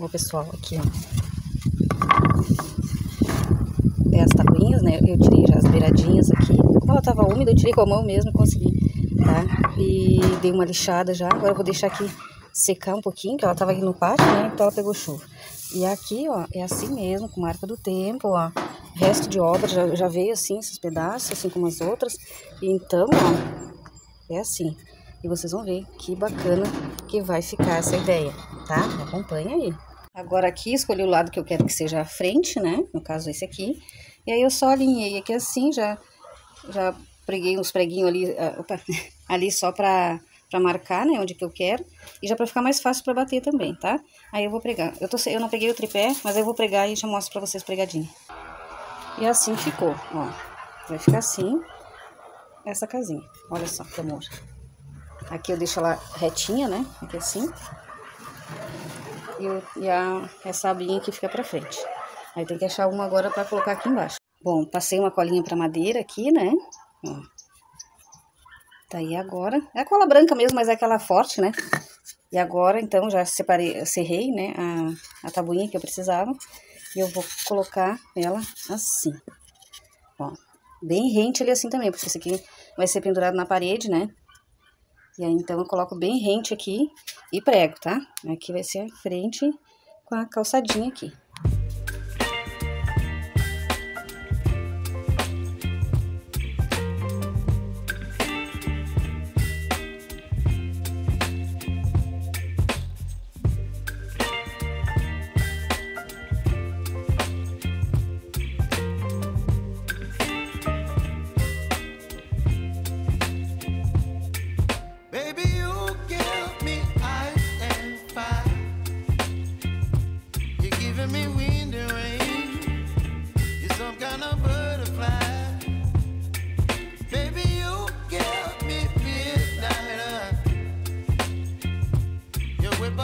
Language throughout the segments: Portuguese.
Ó, pessoal, aqui, ó. Tem as tabuinhas, né? Eu tirei já as beiradinhas aqui. Como ela tava úmida, eu tirei com a mão mesmo, consegui, tá? E dei uma lixada já. Agora eu vou deixar aqui secar um pouquinho, que ela tava aqui no pátio, né? Então ela pegou chuva. E aqui, ó, é assim mesmo, com marca do tempo, ó. Resto de obra já, já veio assim, esses pedaços, assim como as outras. Então, ó, é assim. E vocês vão ver que bacana que vai ficar essa ideia, tá? Acompanha aí. Agora aqui, escolhi o lado que eu quero que seja a frente, né? No caso, esse aqui. E aí eu só alinhei aqui assim, já, já preguei uns preguinhos ali, uh, opa, ali só pra, pra marcar, né? Onde que eu quero. E já pra ficar mais fácil pra bater também, tá? Aí eu vou pregar. Eu, tô, eu não peguei o tripé, mas eu vou pregar e já mostro pra vocês pregadinho. E assim ficou, ó. Vai ficar assim, essa casinha. Olha só que amor. Aqui eu deixo ela retinha, né? Aqui assim e, e a, essa abinha aqui fica pra frente. Aí tem que achar uma agora pra colocar aqui embaixo. Bom, passei uma colinha pra madeira aqui, né? Ó. Tá aí agora. É a cola branca mesmo, mas é aquela forte, né? E agora, então, já separei, serrei, né, a, a tabuinha que eu precisava. E eu vou colocar ela assim. Ó, bem rente ali assim também, porque isso aqui vai ser pendurado na parede, né? E aí, então, eu coloco bem rente aqui e prego, tá? Aqui vai ser a frente com a calçadinha aqui.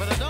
but I don't.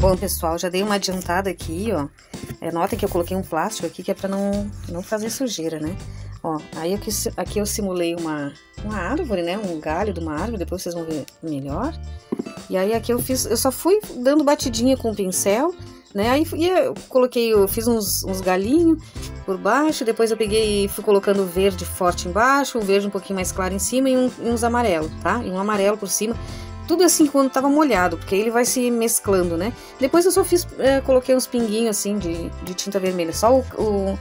Bom, pessoal, já dei uma adiantada aqui, ó. É, nota que eu coloquei um plástico aqui que é pra não, não fazer sujeira, né? Ó, aí aqui, aqui eu simulei uma, uma árvore, né? Um galho de uma árvore, depois vocês vão ver melhor. E aí aqui eu fiz, eu só fui dando batidinha com o pincel, né? Aí eu coloquei, eu fiz uns, uns galinhos por baixo, depois eu peguei e fui colocando verde forte embaixo, o verde um pouquinho mais claro em cima e, um, e uns amarelos, tá? E um amarelo por cima tudo assim quando tava molhado, porque ele vai se mesclando, né? Depois eu só fiz, é, coloquei uns pinguinhos assim de, de tinta vermelha, só o, o,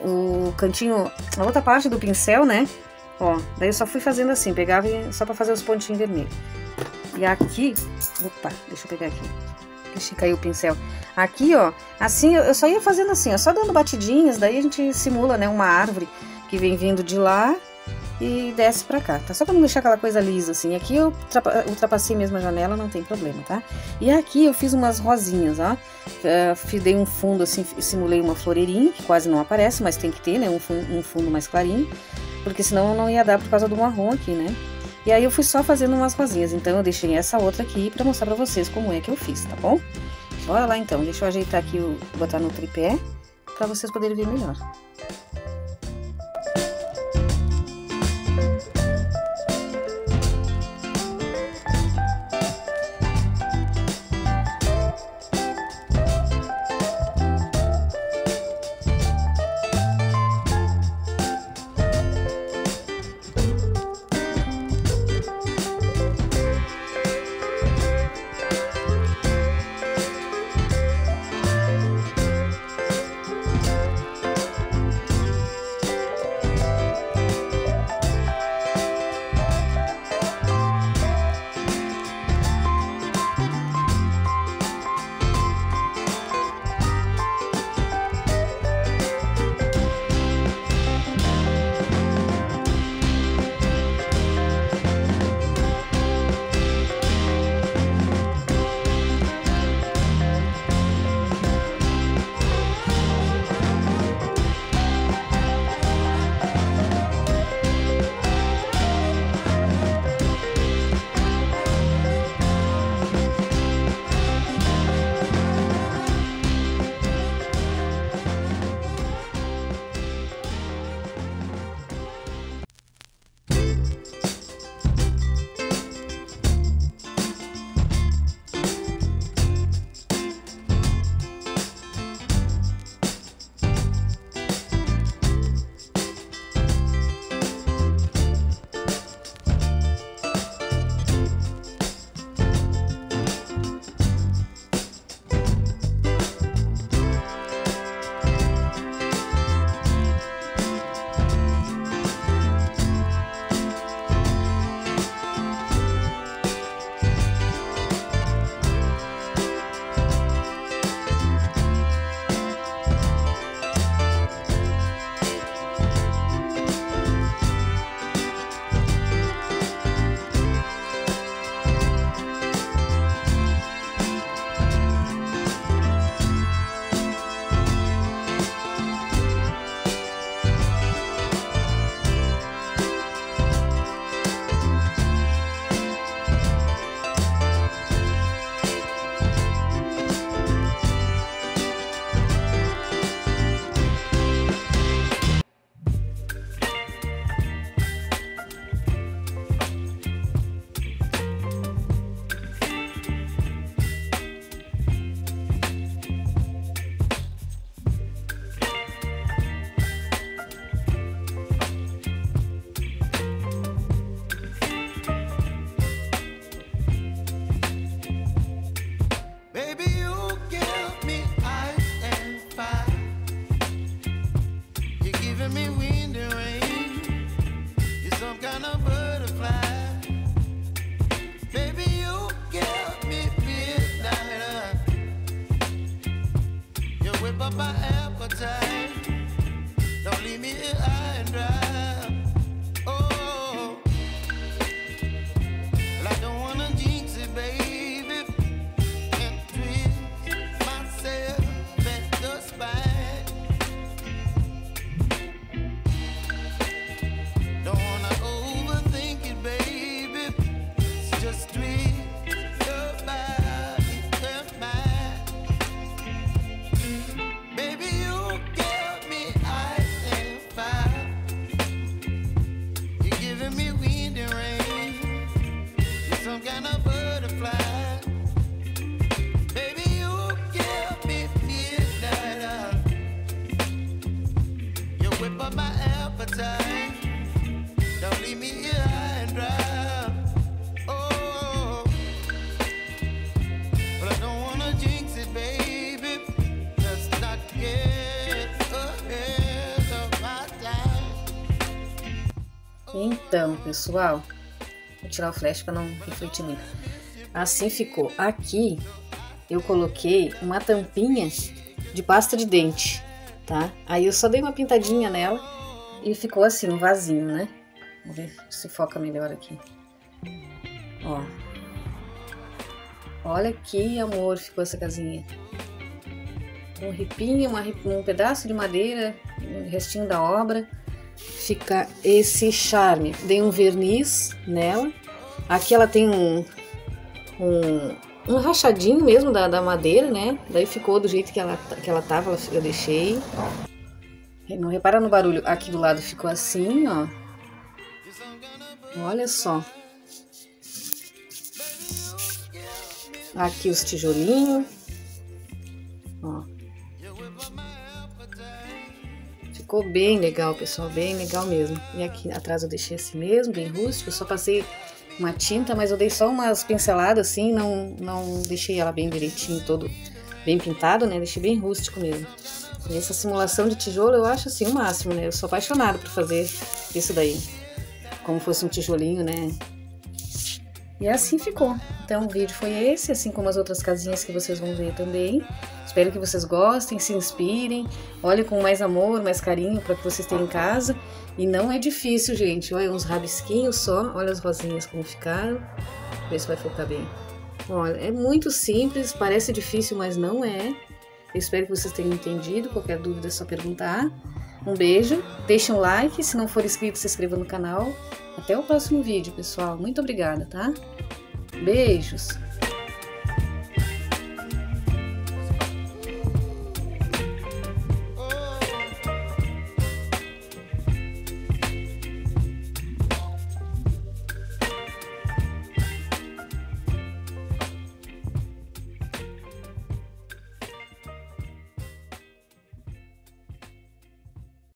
o, cantinho, a outra parte do pincel, né? Ó, daí eu só fui fazendo assim, pegava e, só pra fazer os pontinhos vermelhos. E aqui, opa, deixa eu pegar aqui, deixa cair o pincel. Aqui, ó, assim, eu só ia fazendo assim, ó, só dando batidinhas, daí a gente simula, né, uma árvore que vem vindo de lá e desce pra cá, tá? Só pra não deixar aquela coisa lisa, assim. Aqui eu ultrapassei mesmo a janela, não tem problema, tá? E aqui eu fiz umas rosinhas, ó. Uh, dei um fundo, assim, simulei uma floreirinha, que quase não aparece, mas tem que ter, né? Um um fundo mais clarinho, porque senão não ia dar por causa do marrom aqui, né? E aí eu fui só fazendo umas rosinhas, então eu deixei essa outra aqui pra mostrar pra vocês como é que eu fiz, tá bom? Bora lá então, deixa eu ajeitar aqui, botar no tripé, pra vocês poderem ver melhor. Don't leave me high and dry. Oh, don't wanna jinx it, baby. Don't wanna overthink it, baby. Just dream. Don't leave me here and. Oh, but I don't wanna jinx it, baby. Let's not get ahead of my time. Então, pessoal, vou tirar o flash para não refletir muito. Assim ficou. Aqui eu coloquei uma tampinha de pasta de dente tá? Aí eu só dei uma pintadinha nela e ficou assim, um vasinho, né? Vamos ver se foca melhor aqui. Ó. Olha que amor ficou essa casinha. Um ripinho, uma, um pedaço de madeira, um restinho da obra. Fica esse charme. Dei um verniz nela. Aqui ela tem um, um, um rachadinho mesmo da, da madeira, né? Daí ficou do jeito que ela, que ela tava, eu deixei. Não repara no barulho. Aqui do lado ficou assim, ó. Olha só. Aqui os tijolinhos. Ó. Ficou bem legal, pessoal, bem legal mesmo. E aqui atrás eu deixei assim mesmo, bem rústico. Eu só passei uma tinta, mas eu dei só umas pinceladas assim, não, não deixei ela bem direitinho, todo bem pintado, né? Deixei bem rústico mesmo. E essa simulação de tijolo eu acho assim o máximo, né? Eu sou apaixonada por fazer isso daí. Como fosse um tijolinho, né? E assim ficou. Então o vídeo foi esse, assim como as outras casinhas que vocês vão ver também. Espero que vocês gostem, se inspirem, olhem com mais amor, mais carinho para que vocês tenham em casa. E não é difícil, gente. Olha uns rabisquinhos só, olha as rosinhas como ficaram. Ver se vai focar bem. Olha, é muito simples, parece difícil, mas não é. Eu espero que vocês tenham entendido. Qualquer dúvida é só perguntar. Um beijo, deixe um like, se não for inscrito, se inscreva no canal. Até o próximo vídeo, pessoal. Muito obrigada, tá? Beijos!